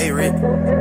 A-Rick.